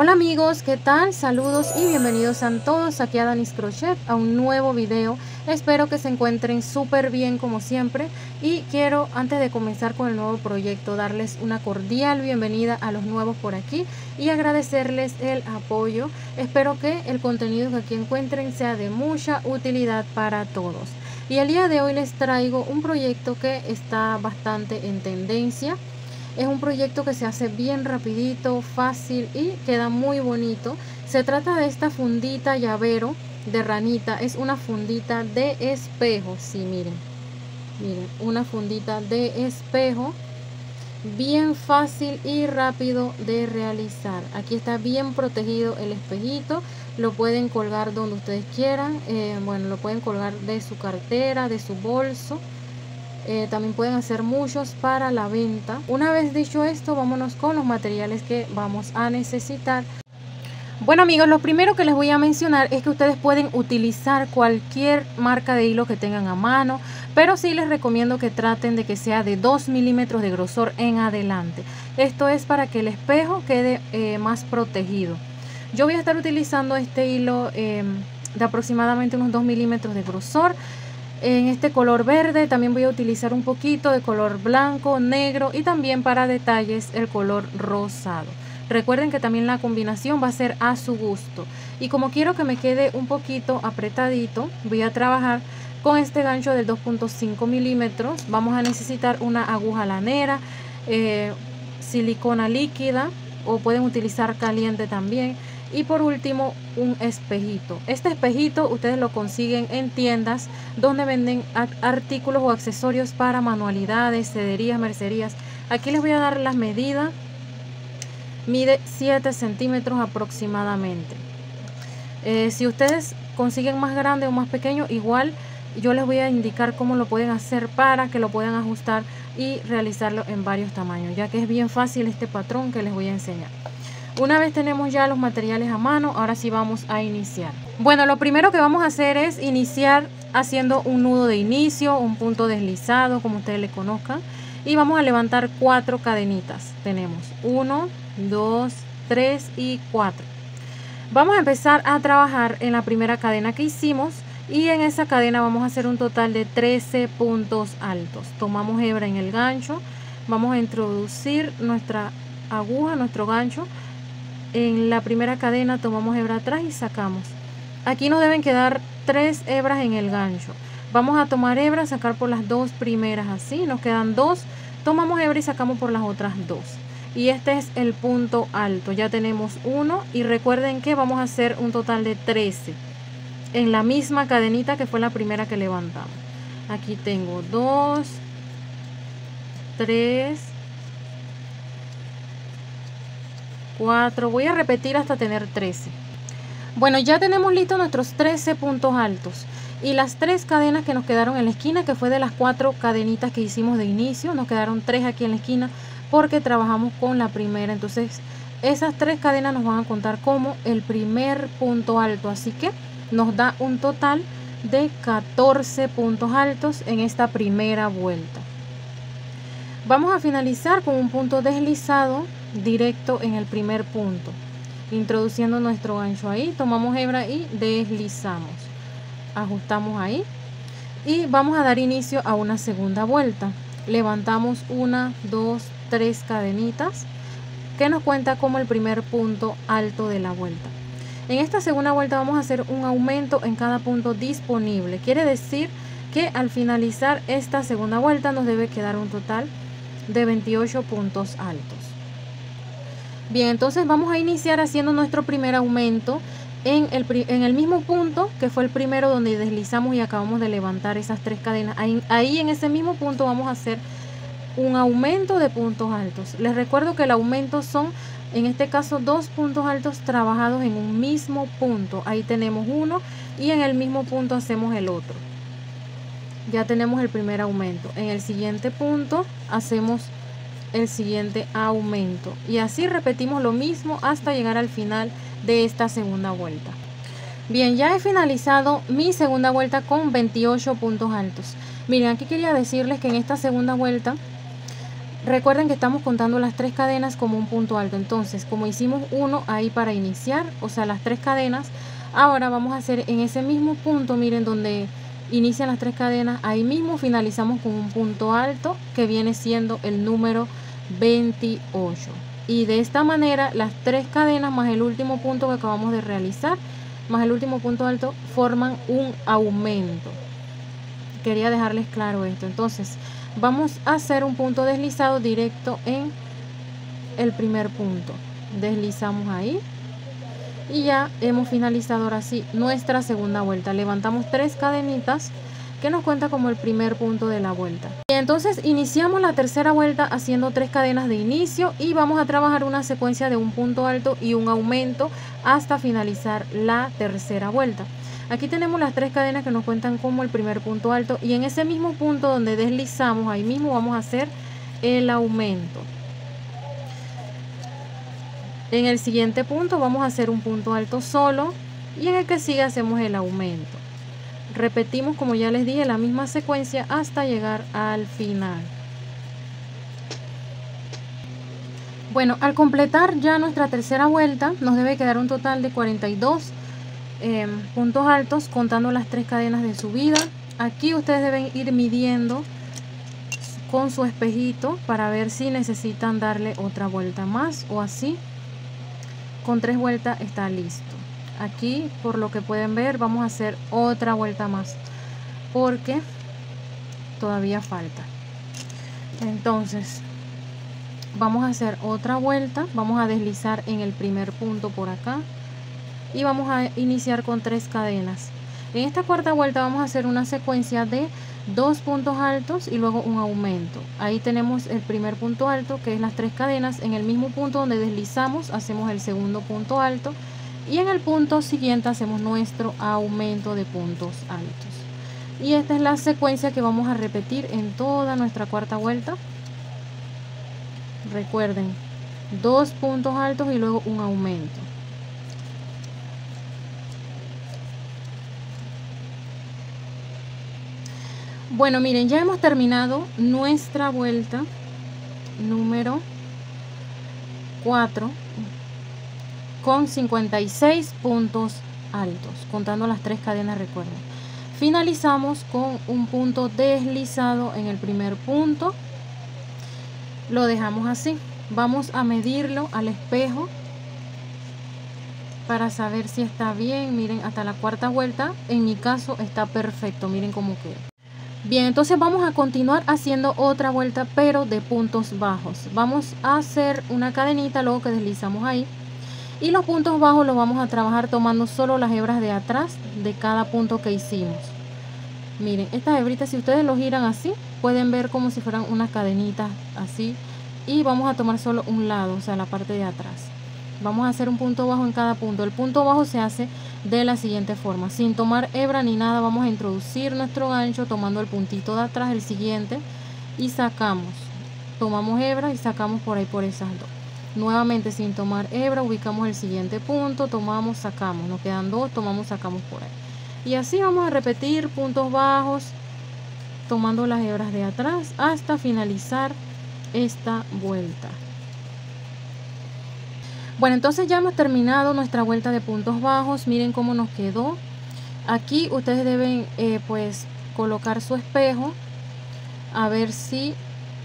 Hola amigos, ¿qué tal? Saludos y bienvenidos a todos aquí a Danis Crochet a un nuevo video. Espero que se encuentren súper bien como siempre y quiero antes de comenzar con el nuevo proyecto darles una cordial bienvenida a los nuevos por aquí y agradecerles el apoyo. Espero que el contenido que aquí encuentren sea de mucha utilidad para todos. Y el día de hoy les traigo un proyecto que está bastante en tendencia es un proyecto que se hace bien rapidito, fácil y queda muy bonito. Se trata de esta fundita llavero de ranita. Es una fundita de espejo. Sí, miren. Miren, una fundita de espejo. Bien fácil y rápido de realizar. Aquí está bien protegido el espejito. Lo pueden colgar donde ustedes quieran. Eh, bueno, lo pueden colgar de su cartera, de su bolso eh, también pueden hacer muchos para la venta. Una vez dicho esto, vámonos con los materiales que vamos a necesitar. Bueno amigos, lo primero que les voy a mencionar es que ustedes pueden utilizar cualquier marca de hilo que tengan a mano, pero sí les recomiendo que traten de que sea de 2 milímetros de grosor en adelante. Esto es para que el espejo quede eh, más protegido. Yo voy a estar utilizando este hilo eh, de aproximadamente unos 2 milímetros de grosor en este color verde también voy a utilizar un poquito de color blanco, negro y también para detalles el color rosado. Recuerden que también la combinación va a ser a su gusto. Y como quiero que me quede un poquito apretadito, voy a trabajar con este gancho del 2.5 milímetros. Vamos a necesitar una aguja lanera, eh, silicona líquida o pueden utilizar caliente también y por último, un espejito. Este espejito ustedes lo consiguen en tiendas donde venden artículos o accesorios para manualidades, cederías, mercerías. Aquí les voy a dar las medidas. Mide 7 centímetros aproximadamente. Eh, si ustedes consiguen más grande o más pequeño, igual yo les voy a indicar cómo lo pueden hacer para que lo puedan ajustar y realizarlo en varios tamaños, ya que es bien fácil este patrón que les voy a enseñar. Una vez tenemos ya los materiales a mano, ahora sí vamos a iniciar. Bueno, lo primero que vamos a hacer es iniciar haciendo un nudo de inicio, un punto deslizado, como ustedes le conozcan. Y vamos a levantar cuatro cadenitas. Tenemos uno, dos, tres y cuatro. Vamos a empezar a trabajar en la primera cadena que hicimos y en esa cadena vamos a hacer un total de 13 puntos altos. Tomamos hebra en el gancho, vamos a introducir nuestra aguja, nuestro gancho en la primera cadena tomamos hebra atrás y sacamos. Aquí nos deben quedar tres hebras en el gancho. Vamos a tomar hebra, sacar por las dos primeras así, nos quedan dos. Tomamos hebra y sacamos por las otras dos. Y este es el punto alto. Ya tenemos uno y recuerden que vamos a hacer un total de 13 en la misma cadenita que fue la primera que levantamos. Aquí tengo dos, tres, 4, voy a repetir hasta tener 13. Bueno, ya tenemos listos nuestros 13 puntos altos y las tres cadenas que nos quedaron en la esquina, que fue de las cuatro cadenitas que hicimos de inicio, nos quedaron tres aquí en la esquina porque trabajamos con la primera. Entonces, esas tres cadenas nos van a contar como el primer punto alto, así que nos da un total de 14 puntos altos en esta primera vuelta. Vamos a finalizar con un punto deslizado directo en el primer punto. Introduciendo nuestro gancho ahí tomamos hebra y deslizamos. Ajustamos ahí. Y vamos a dar inicio a una segunda vuelta. Levantamos una dos tres cadenitas que nos cuenta como el primer punto alto de la vuelta. En esta segunda vuelta vamos a hacer un aumento en cada punto disponible. Quiere decir que al finalizar esta segunda vuelta nos debe quedar un total de 28 puntos altos Bien, entonces vamos a iniciar haciendo nuestro primer aumento en el, mismo punto que fue el primero donde deslizamos y acabamos de levantar esas tres cadenas. Ahí, ahí, en ese mismo punto vamos a hacer un aumento de puntos altos. Les recuerdo que el aumento son, en este caso, dos puntos altos trabajados en un mismo punto. Ahí tenemos uno y en el mismo punto hacemos el otro. Ya tenemos el primer aumento. En el siguiente punto hacemos el siguiente aumento. Y así repetimos lo mismo hasta llegar al final de esta segunda vuelta. Bien ya he finalizado mi segunda vuelta con 28 puntos altos. Miren aquí quería decirles que en esta segunda vuelta Recuerden que estamos contando las tres cadenas como un punto alto. Entonces, como hicimos uno ahí para iniciar, o sea, las tres cadenas, ahora vamos a hacer en ese mismo punto, miren, donde inician las tres cadenas, ahí mismo finalizamos con un punto alto que viene siendo el número 28. Y de esta manera, las tres cadenas más el último punto que acabamos de realizar, más el último punto alto, forman un aumento. Quería dejarles claro esto. Entonces, vamos a hacer un punto deslizado directo en el primer punto deslizamos ahí y ya hemos finalizado ahora sí nuestra segunda vuelta. Levantamos tres cadenitas que nos cuenta como el primer punto de la vuelta. Y entonces iniciamos la tercera vuelta haciendo tres cadenas de inicio y vamos a trabajar una secuencia de un punto alto y un aumento hasta finalizar la tercera vuelta. Aquí tenemos las tres cadenas que nos cuentan como el primer punto alto y en ese mismo punto donde deslizamos, ahí mismo vamos a hacer el aumento. En el siguiente punto vamos a hacer un punto alto solo y en el que sigue hacemos el aumento. Repetimos como ya les dije la misma secuencia hasta llegar al final. Bueno, al completar ya nuestra tercera vuelta nos debe quedar un total de 42 Em, puntos altos contando las tres cadenas de subida aquí ustedes deben ir midiendo con su espejito para ver si necesitan darle otra vuelta más o así con tres vueltas está listo. Aquí por lo que pueden ver vamos a hacer otra vuelta más porque todavía falta. Entonces vamos a hacer otra vuelta vamos a deslizar en el primer punto por acá y vamos a iniciar con tres cadenas. En esta cuarta vuelta vamos a hacer una secuencia de dos puntos altos y luego un aumento. Ahí tenemos el primer punto alto que es las tres cadenas. En el mismo punto donde deslizamos hacemos el segundo punto alto. Y en el punto siguiente hacemos nuestro aumento de puntos altos. Y esta es la secuencia que vamos a repetir en toda nuestra cuarta vuelta. Recuerden dos puntos altos y luego un aumento Bueno, miren, ya hemos terminado nuestra vuelta número 4 con 56 puntos altos, contando las tres cadenas, recuerden. Finalizamos con un punto deslizado en el primer punto. Lo dejamos así. Vamos a medirlo al espejo para saber si está bien. Miren, hasta la cuarta vuelta, en mi caso está perfecto. Miren cómo queda. Bien, entonces vamos a continuar haciendo otra vuelta, pero de puntos bajos. Vamos a hacer una cadenita, luego que deslizamos ahí. Y los puntos bajos los vamos a trabajar tomando solo las hebras de atrás de cada punto que hicimos. Miren, estas hebritas, si ustedes lo giran así, pueden ver como si fueran unas cadenitas así. Y vamos a tomar solo un lado, o sea, la parte de atrás. Vamos a hacer un punto bajo en cada punto. El punto bajo se hace de la siguiente forma. Sin tomar hebra ni nada, vamos a introducir nuestro gancho tomando el puntito de atrás, el siguiente, y sacamos. Tomamos hebra y sacamos por ahí por esas dos. Nuevamente sin tomar hebra, ubicamos el siguiente punto, tomamos, sacamos. Nos quedan dos, tomamos, sacamos por ahí. Y así vamos a repetir puntos bajos, tomando las hebras de atrás hasta finalizar esta vuelta. Bueno, entonces ya hemos terminado nuestra vuelta de puntos bajos. Miren cómo nos quedó. Aquí ustedes deben eh, pues colocar su espejo a ver si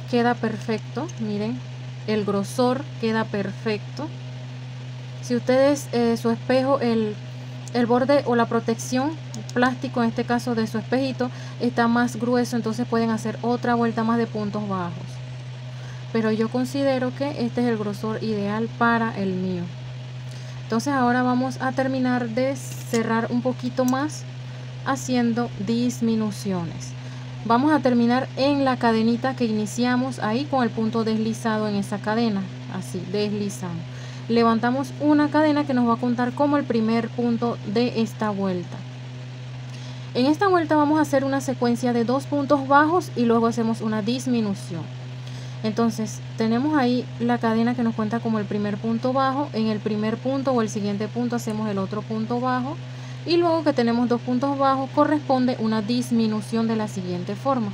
queda perfecto. Miren, el grosor queda perfecto. Si ustedes, eh, su espejo, el, el borde o la protección plástico, en este caso de su espejito, está más grueso, entonces pueden hacer otra vuelta más de puntos bajos pero yo considero que este es el grosor ideal para el mío. Entonces ahora vamos a terminar de cerrar un poquito más haciendo disminuciones. Vamos a terminar en la cadenita que iniciamos ahí con el punto deslizado en esa cadena. Así deslizamos. Levantamos una cadena que nos va a contar como el primer punto de esta vuelta. En esta vuelta vamos a hacer una secuencia de dos puntos bajos y luego hacemos una disminución entonces tenemos ahí la cadena que nos cuenta como el primer punto bajo. En el primer punto o el siguiente punto hacemos el otro punto bajo. Y luego que tenemos dos puntos bajos corresponde una disminución de la siguiente forma.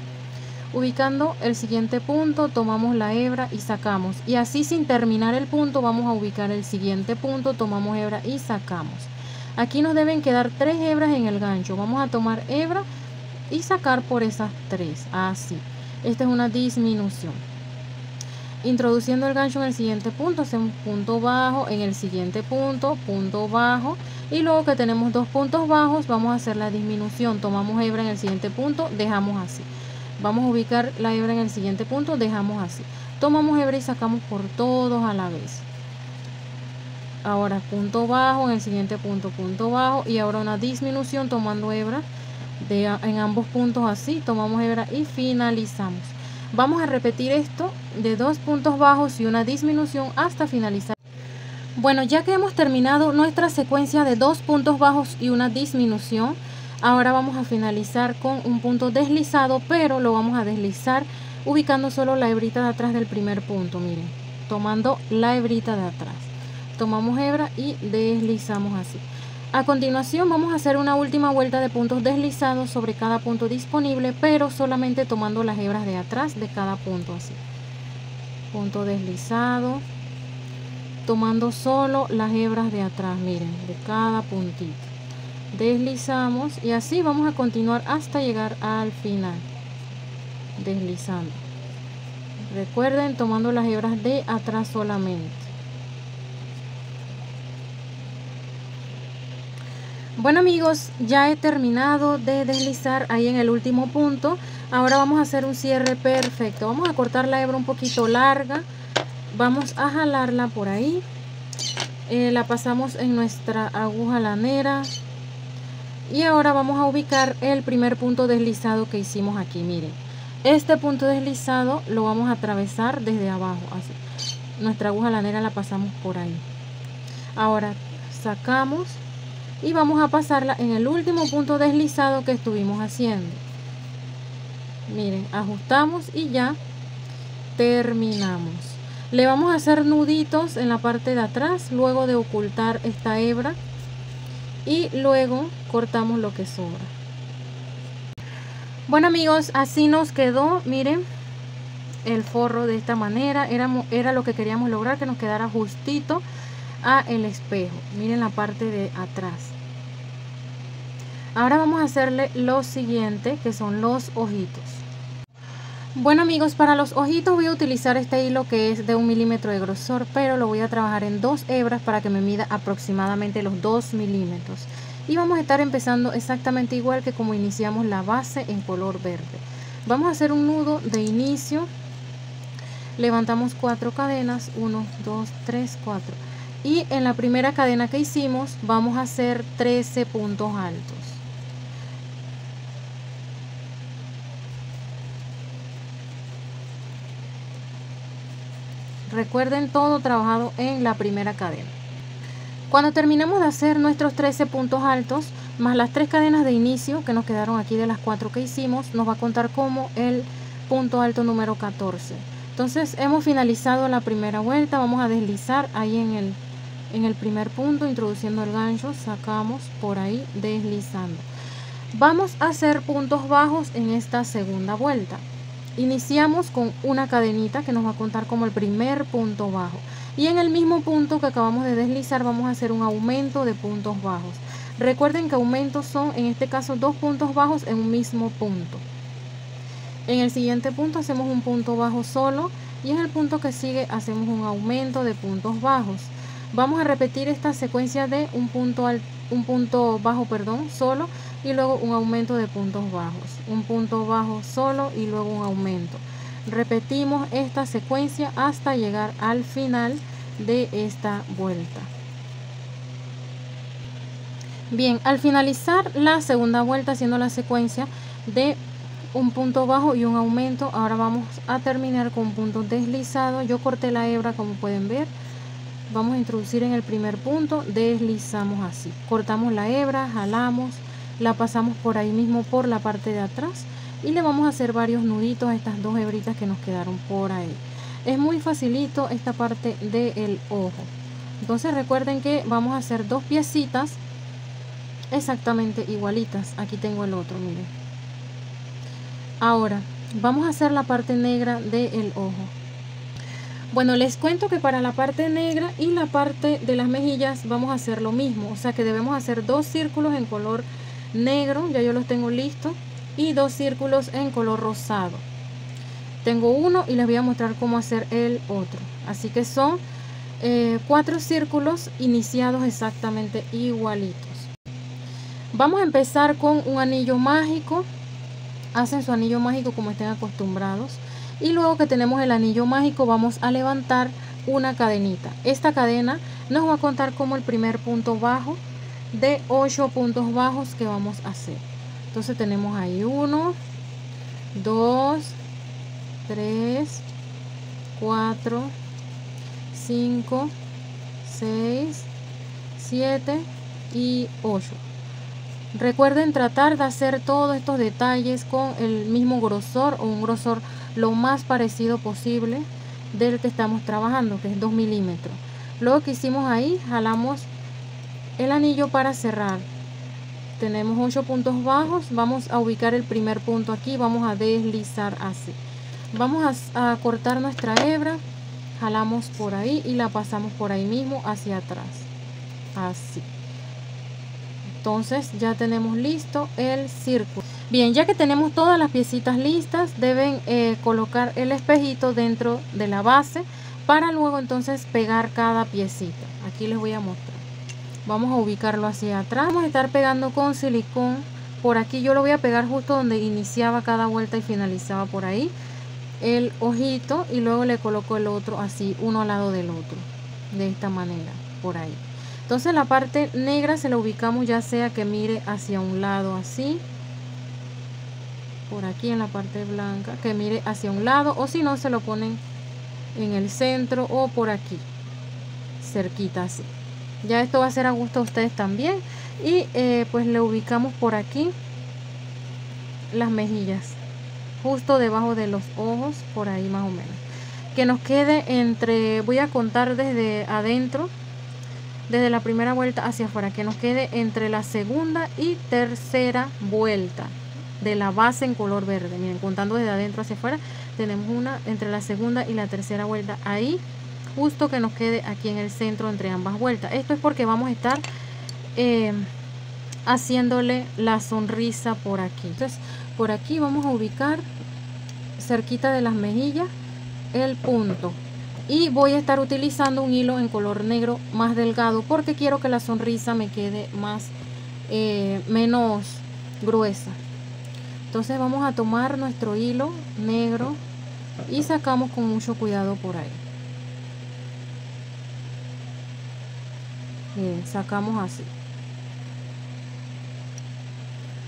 ubicando el siguiente punto tomamos la hebra y sacamos y así sin terminar el punto vamos a ubicar el siguiente punto tomamos hebra y sacamos aquí nos deben quedar tres hebras en el gancho vamos a tomar hebra y sacar por esas tres así esta es una disminución introduciendo el gancho en el siguiente punto hacemos punto bajo en el siguiente punto punto bajo y luego que tenemos dos puntos bajos vamos a hacer la disminución. Tomamos hebra en el siguiente punto dejamos así. Vamos a ubicar la hebra en el siguiente punto dejamos así. Tomamos hebra y sacamos por todos a la vez. Ahora punto bajo en el siguiente punto punto bajo y ahora una disminución tomando hebra en ambos puntos así. Tomamos hebra y finalizamos. Vamos a repetir esto de dos puntos bajos y una disminución hasta finalizar bueno ya que hemos terminado nuestra secuencia de dos puntos bajos y una disminución Ahora vamos a finalizar con un punto deslizado, pero lo vamos a deslizar ubicando solo la hebrita de atrás del primer punto, miren, tomando la hebrita de atrás. Tomamos hebra y deslizamos así. A continuación vamos a hacer una última vuelta de puntos deslizados sobre cada punto disponible, pero solamente tomando las hebras de atrás de cada punto así. Punto deslizado, tomando solo las hebras de atrás, miren, de cada puntito. Deslizamos y así vamos a continuar hasta llegar al final deslizando. Recuerden tomando las hebras de atrás solamente. Bueno amigos ya he terminado de deslizar ahí en el último punto ahora vamos a hacer un cierre perfecto. Vamos a cortar la hebra un poquito larga. Vamos a jalarla por ahí. Eh, la pasamos en nuestra aguja lanera. Y ahora vamos a ubicar el primer punto deslizado que hicimos aquí. Miren este punto deslizado lo vamos a atravesar desde abajo. Así. Nuestra aguja lanera la pasamos por ahí. Ahora sacamos y vamos a pasarla en el último punto deslizado que estuvimos haciendo miren ajustamos y ya terminamos. Le vamos a hacer nuditos en la parte de atrás luego de ocultar esta hebra y luego cortamos lo que sobra. Bueno amigos así nos quedó miren el forro de esta manera. Era, era lo que queríamos lograr que nos quedara justito a el espejo. Miren la parte de atrás ahora vamos a hacerle lo siguiente que son los ojitos bueno amigos, para los ojitos voy a utilizar este hilo que es de un milímetro de grosor, pero lo voy a trabajar en dos hebras para que me mida aproximadamente los 2 milímetros. Y vamos a estar empezando exactamente igual que como iniciamos la base en color verde. Vamos a hacer un nudo de inicio. Levantamos cuatro cadenas, 1, 2, 3, 4. Y en la primera cadena que hicimos vamos a hacer 13 puntos altos. Recuerden todo trabajado en la primera cadena. Cuando terminemos de hacer nuestros 13 puntos altos, más las tres cadenas de inicio que nos quedaron aquí de las cuatro que hicimos, nos va a contar como el punto alto número 14. Entonces hemos finalizado la primera vuelta, vamos a deslizar ahí en el, en el primer punto, introduciendo el gancho, sacamos por ahí deslizando. Vamos a hacer puntos bajos en esta segunda vuelta. Iniciamos con una cadenita que nos va a contar como el primer punto bajo. Y en el mismo punto que acabamos de deslizar vamos a hacer un aumento de puntos bajos. Recuerden que aumentos son en este caso dos puntos bajos en un mismo punto. En el siguiente punto hacemos un punto bajo solo y en el punto que sigue hacemos un aumento de puntos bajos. Vamos a repetir esta secuencia de un punto, al, un punto bajo perdón, solo y luego un aumento de puntos bajos. Un punto bajo solo y luego un aumento. Repetimos esta secuencia hasta llegar al final de esta vuelta. Bien, al finalizar la segunda vuelta haciendo la secuencia de un punto bajo y un aumento, ahora vamos a terminar con un punto deslizado. Yo corté la hebra como pueden ver. Vamos a introducir en el primer punto, deslizamos así. Cortamos la hebra, jalamos, la pasamos por ahí mismo por la parte de atrás y le vamos a hacer varios nuditos a estas dos hebritas que nos quedaron por ahí. Es muy facilito esta parte del ojo. Entonces recuerden que vamos a hacer dos piecitas exactamente igualitas. Aquí tengo el otro miren. Ahora vamos a hacer la parte negra del ojo. Bueno les cuento que para la parte negra y la parte de las mejillas vamos a hacer lo mismo. O sea que debemos hacer dos círculos en color negro ya yo los tengo listos y dos círculos en color rosado. Tengo uno y les voy a mostrar cómo hacer el otro. Así que son eh, cuatro círculos iniciados exactamente igualitos. Vamos a empezar con un anillo mágico. Hacen su anillo mágico como estén acostumbrados. Y luego que tenemos el anillo mágico vamos a levantar una cadenita. Esta cadena nos va a contar como el primer punto bajo de 8 puntos bajos que vamos a hacer entonces tenemos ahí 1 2 3 4 5 6 7 y 8 Recuerden tratar de hacer todos estos detalles con el mismo grosor o un grosor lo más parecido posible del que estamos trabajando, que es 2 milímetros. Luego que hicimos ahí, jalamos el anillo para cerrar. Tenemos 8 puntos bajos, vamos a ubicar el primer punto aquí, vamos a deslizar así. Vamos a, cortar nuestra hebra, jalamos por ahí y la pasamos por ahí mismo hacia atrás. Así. Entonces ya tenemos listo el círculo. Bien ya que tenemos todas las piecitas listas deben eh, colocar el espejito dentro de la base para luego entonces pegar cada piecita. Aquí les voy a mostrar vamos a ubicarlo hacia atrás vamos a estar pegando con silicón por aquí yo lo voy a pegar justo donde iniciaba cada vuelta y finalizaba por ahí el ojito y luego le coloco el otro así uno al lado del otro de esta manera por ahí entonces la parte negra se la ubicamos ya sea que mire hacia un lado así. Por aquí en la parte blanca. Que mire hacia un lado. O si no se lo ponen en el centro o por aquí. Cerquita así. Ya esto va a ser a gusto a ustedes también. Y eh, pues le ubicamos por aquí las mejillas. Justo debajo de los ojos. Por ahí más o menos. Que nos quede entre... Voy a contar desde adentro desde la primera vuelta hacia afuera, que nos quede entre la segunda y tercera vuelta de la base en color verde. Miren, contando desde adentro hacia afuera, tenemos una entre la segunda y la tercera vuelta. Ahí, justo que nos quede aquí en el centro entre ambas vueltas. Esto es porque vamos a estar eh, haciéndole la sonrisa por aquí. Entonces, por aquí vamos a ubicar cerquita de las mejillas el punto y voy a estar utilizando un hilo en color negro más delgado porque quiero que la sonrisa me quede más eh, menos gruesa entonces vamos a tomar nuestro hilo negro y sacamos con mucho cuidado por ahí Sacamos así.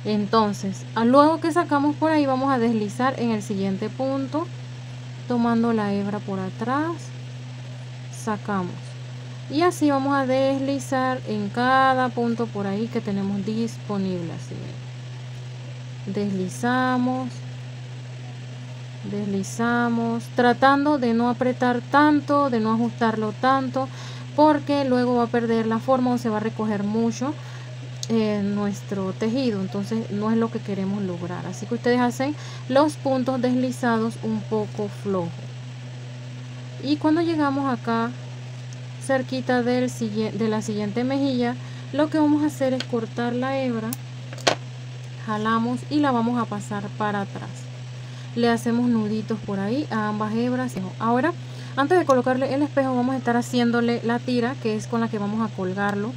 Entonces luego que sacamos por ahí vamos a deslizar en el siguiente punto tomando la hebra por atrás sacamos. Y así vamos a deslizar en cada punto por ahí que tenemos disponible así deslizamos deslizamos tratando de no apretar tanto de no ajustarlo tanto porque luego va a perder la forma o se va a recoger mucho en nuestro tejido. Entonces no es lo que queremos lograr. Así que ustedes hacen los puntos deslizados un poco flojos. Y cuando llegamos acá cerquita de la siguiente mejilla lo que vamos a hacer es cortar la hebra jalamos y la vamos a pasar para atrás. Le hacemos nuditos por ahí a ambas hebras. Ahora antes de colocarle el espejo vamos a estar haciéndole la tira que es con la que vamos a colgarlo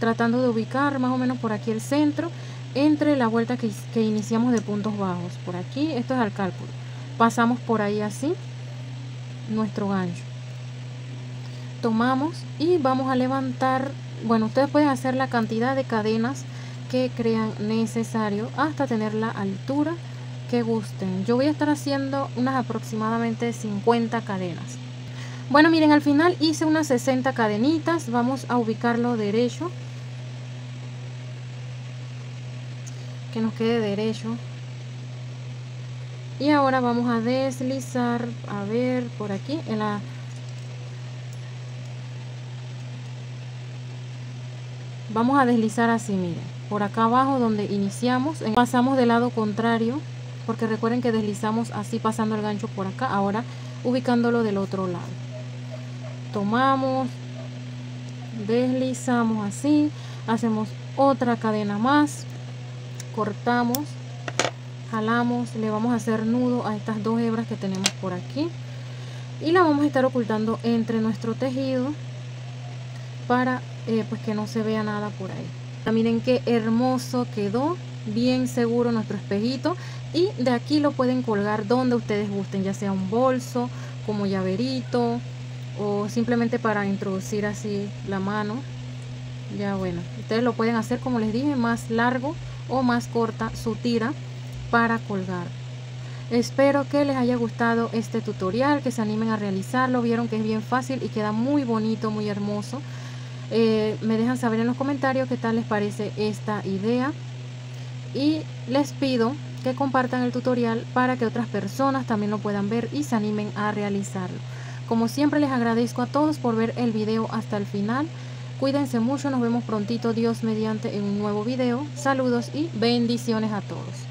tratando de ubicar más o menos por aquí el centro entre la vuelta que, iniciamos de puntos bajos. Por aquí esto es al cálculo. Pasamos por ahí así nuestro gancho. Tomamos y vamos a levantar bueno ustedes pueden hacer la cantidad de cadenas que crean necesario hasta tener la altura que gusten. Yo voy a estar haciendo unas aproximadamente 50 cadenas. Bueno miren al final hice unas 60 cadenitas. Vamos a ubicarlo derecho. Que nos quede derecho. Y ahora vamos a deslizar a ver por aquí en la vamos a deslizar así miren. Por acá abajo donde iniciamos pasamos del lado contrario porque recuerden que deslizamos así pasando el gancho por acá ahora ubicándolo del otro lado. Tomamos deslizamos así hacemos otra cadena más cortamos jalamos le vamos a hacer nudo a estas dos hebras que tenemos por aquí y la vamos a estar ocultando entre nuestro tejido para eh, pues que no se vea nada por ahí. Miren qué hermoso quedó bien seguro nuestro espejito y de aquí lo pueden colgar donde ustedes gusten ya sea un bolso como llaverito o simplemente para introducir así la mano. Ya bueno ustedes lo pueden hacer como les dije más largo o más corta su tira para colgar. Espero que les haya gustado este tutorial que se animen a realizarlo. Vieron que es bien fácil y queda muy bonito muy hermoso. Eh, me dejan saber en los comentarios qué tal les parece esta idea y les pido que compartan el tutorial para que otras personas también lo puedan ver y se animen a realizarlo. Como siempre les agradezco a todos por ver el video hasta el final. Cuídense mucho, nos vemos prontito Dios mediante en un nuevo video. Saludos y bendiciones a todos.